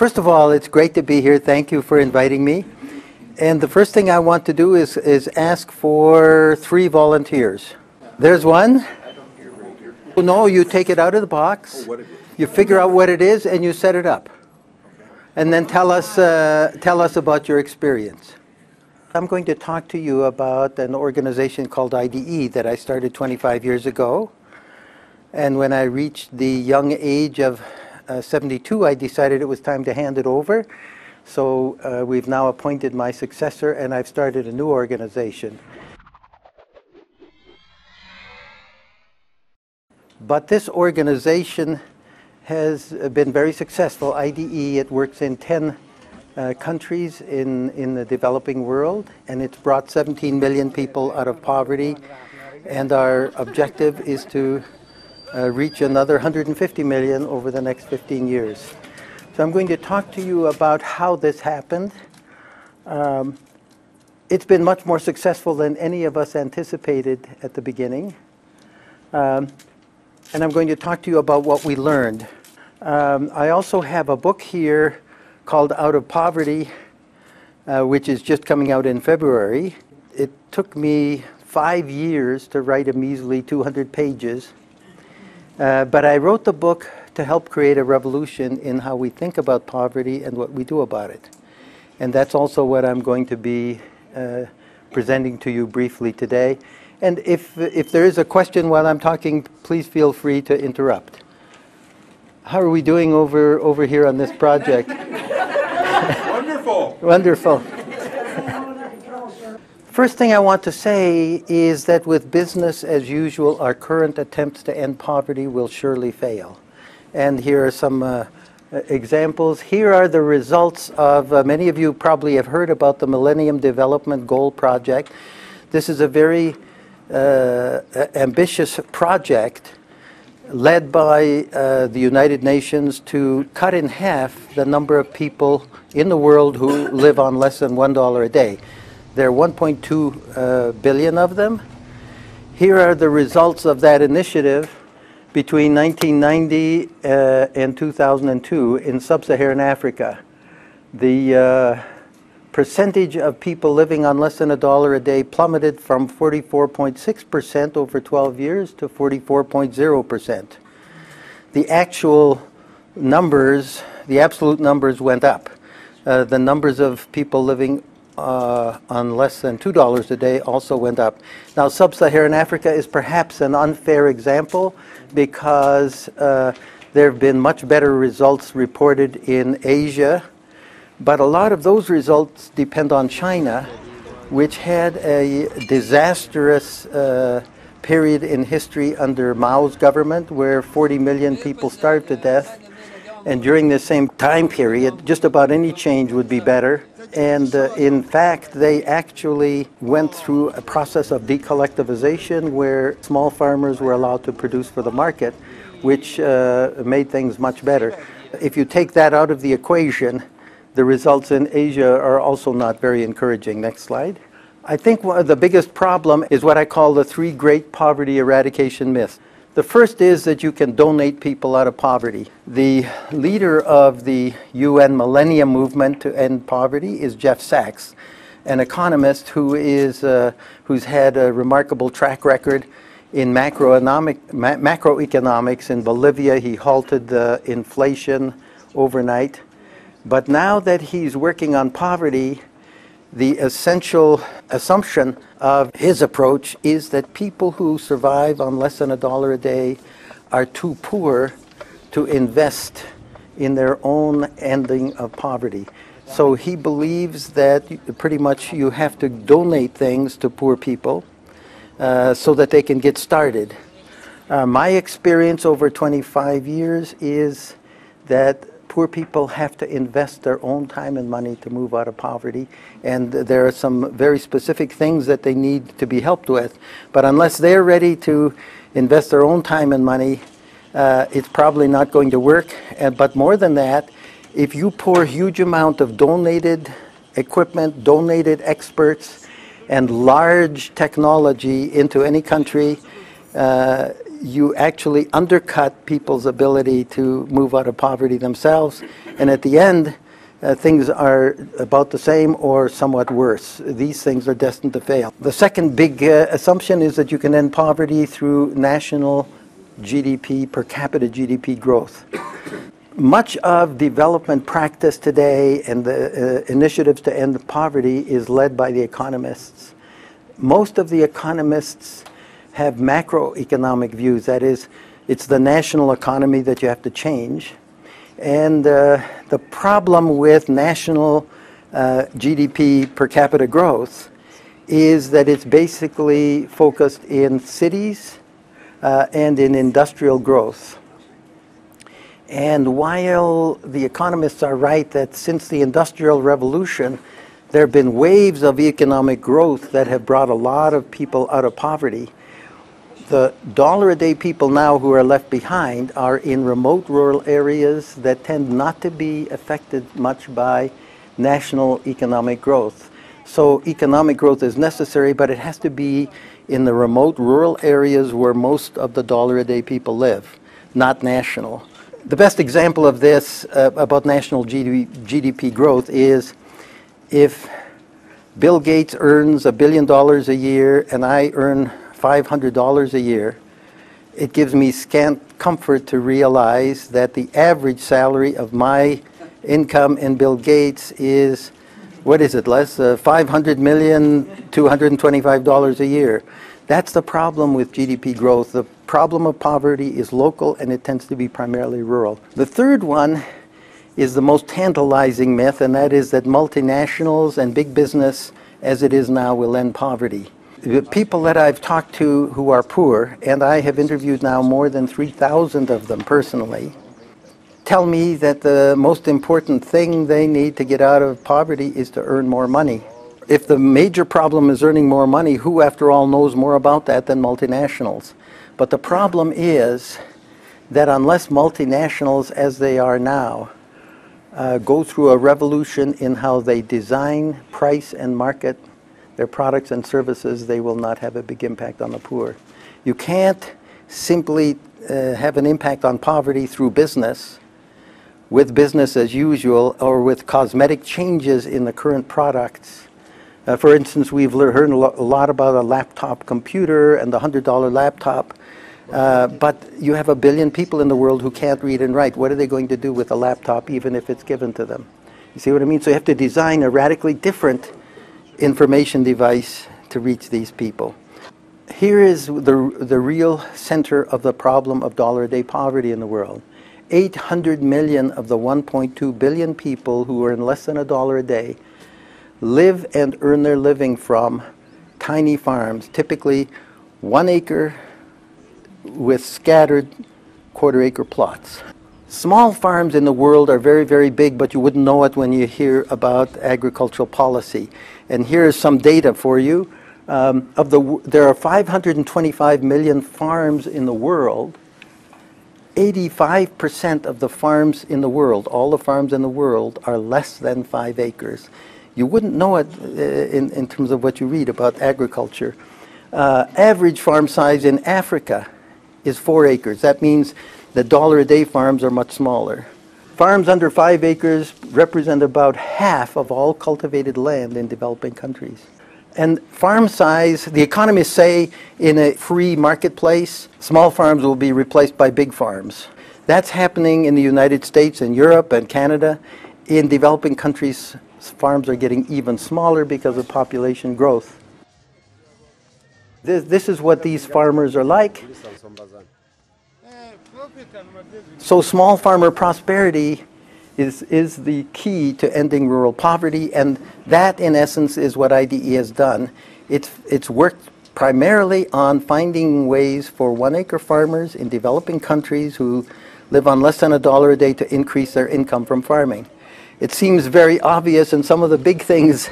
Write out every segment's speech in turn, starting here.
First of all, it's great to be here. Thank you for inviting me. And the first thing I want to do is, is ask for three volunteers. There's one. No, you take it out of the box. You figure out what it is and you set it up. And then tell us, uh, tell us about your experience. I'm going to talk to you about an organization called IDE that I started 25 years ago. And when I reached the young age of 72, I decided it was time to hand it over. So uh, we've now appointed my successor, and I've started a new organization. But this organization has been very successful. IDE, it works in 10 uh, countries in, in the developing world, and it's brought 17 million people out of poverty. And our objective is to uh, reach another 150 million over the next 15 years. So I'm going to talk to you about how this happened. Um, it's been much more successful than any of us anticipated at the beginning. Um, and I'm going to talk to you about what we learned. Um, I also have a book here called Out of Poverty, uh, which is just coming out in February. It took me five years to write a measly 200 pages, uh, but I wrote the book to help create a revolution in how we think about poverty and what we do about it. And that's also what I'm going to be uh, presenting to you briefly today. And if, if there is a question while I'm talking, please feel free to interrupt. How are we doing over, over here on this project? Wonderful. Wonderful. First thing I want to say is that with business as usual, our current attempts to end poverty will surely fail. And here are some uh, examples. Here are the results of, uh, many of you probably have heard about the Millennium Development Goal Project. This is a very uh, ambitious project led by uh, the United Nations to cut in half the number of people in the world who live on less than $1 a day. There are 1.2 uh, billion of them. Here are the results of that initiative between 1990 uh, and 2002 in sub-Saharan Africa. The uh, percentage of people living on less than a dollar a day plummeted from 44.6% over 12 years to 44.0%. The actual numbers, the absolute numbers went up. Uh, the numbers of people living uh, on less than $2 a day also went up. Now, sub-Saharan Africa is perhaps an unfair example because uh, there have been much better results reported in Asia, but a lot of those results depend on China, which had a disastrous uh, period in history under Mao's government where 40 million people starved to death. And during the same time period, just about any change would be better. And uh, in fact, they actually went through a process of decollectivization where small farmers were allowed to produce for the market, which uh, made things much better. If you take that out of the equation, the results in Asia are also not very encouraging. Next slide. I think the biggest problem is what I call the three great poverty eradication myths. The first is that you can donate people out of poverty. The leader of the UN Millennium Movement to End Poverty is Jeff Sachs, an economist who is, uh, who's had a remarkable track record in macroeconomic, ma macroeconomics. In Bolivia, he halted the inflation overnight. But now that he's working on poverty, the essential assumption of his approach is that people who survive on less than a dollar a day are too poor to invest in their own ending of poverty. So he believes that pretty much you have to donate things to poor people uh, so that they can get started. Uh, my experience over 25 years is that poor people have to invest their own time and money to move out of poverty. And there are some very specific things that they need to be helped with. But unless they're ready to invest their own time and money, uh, it's probably not going to work. But more than that, if you pour huge amount of donated equipment, donated experts, and large technology into any country, uh, you actually undercut people's ability to move out of poverty themselves. And at the end, uh, things are about the same or somewhat worse. These things are destined to fail. The second big uh, assumption is that you can end poverty through national GDP, per capita GDP growth. Much of development practice today and the uh, initiatives to end poverty is led by the economists. Most of the economists have macroeconomic views. That is, it's the national economy that you have to change. And uh, the problem with national uh, GDP per capita growth is that it's basically focused in cities uh, and in industrial growth. And while the economists are right that since the Industrial Revolution, there have been waves of economic growth that have brought a lot of people out of poverty, the dollar a day people now who are left behind are in remote rural areas that tend not to be affected much by national economic growth. So economic growth is necessary, but it has to be in the remote rural areas where most of the dollar a day people live, not national. The best example of this uh, about national GDP growth is if Bill Gates earns a billion dollars a year and I earn $500 a year, it gives me scant comfort to realize that the average salary of my income and Bill Gates is, what is it, less? Uh, $500 million, $225 a year. That's the problem with GDP growth. The problem of poverty is local and it tends to be primarily rural. The third one is the most tantalizing myth, and that is that multinationals and big business, as it is now, will end poverty the people that I've talked to who are poor, and I have interviewed now more than 3,000 of them personally, tell me that the most important thing they need to get out of poverty is to earn more money. If the major problem is earning more money, who, after all, knows more about that than multinationals? But the problem is that unless multinationals, as they are now, uh, go through a revolution in how they design, price, and market their products and services, they will not have a big impact on the poor. You can't simply uh, have an impact on poverty through business with business as usual or with cosmetic changes in the current products. Uh, for instance, we've heard a, lo a, lot about a laptop computer and the $100 laptop, uh, but you have a billion people in the world who can't read and write. What are they going to do with a laptop even if it's given to them? You see what I mean? So you have to design a radically different information device to reach these people. Here is the, the real center of the problem of dollar a day poverty in the world. 800 million of the 1.2 billion people who earn less than a dollar a day live and earn their living from tiny farms, typically one acre with scattered quarter acre plots. Small farms in the world are very, very big, but you wouldn't know it when you hear about agricultural policy. And here's some data for you. Um, of the, there are 525 million farms in the world. 85% of the farms in the world, all the farms in the world, are less than five acres. You wouldn't know it uh, in, in terms of what you read about agriculture. Uh, average farm size in Africa is four acres. That means the dollar a day farms are much smaller. Farms under five acres represent about half of all cultivated land in developing countries. And farm size, the economists say in a free marketplace, small farms will be replaced by big farms. That's happening in the United States and Europe and Canada. In developing countries, farms are getting even smaller because of population growth. This, this is what these farmers are like. So small farmer prosperity is, is the key to ending rural poverty, and that, in essence, is what IDE has done. It's, it's worked primarily on finding ways for one-acre farmers in developing countries who live on less than a dollar a day to increase their income from farming. It seems very obvious, and some of the big things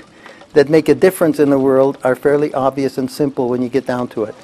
that make a difference in the world are fairly obvious and simple when you get down to it.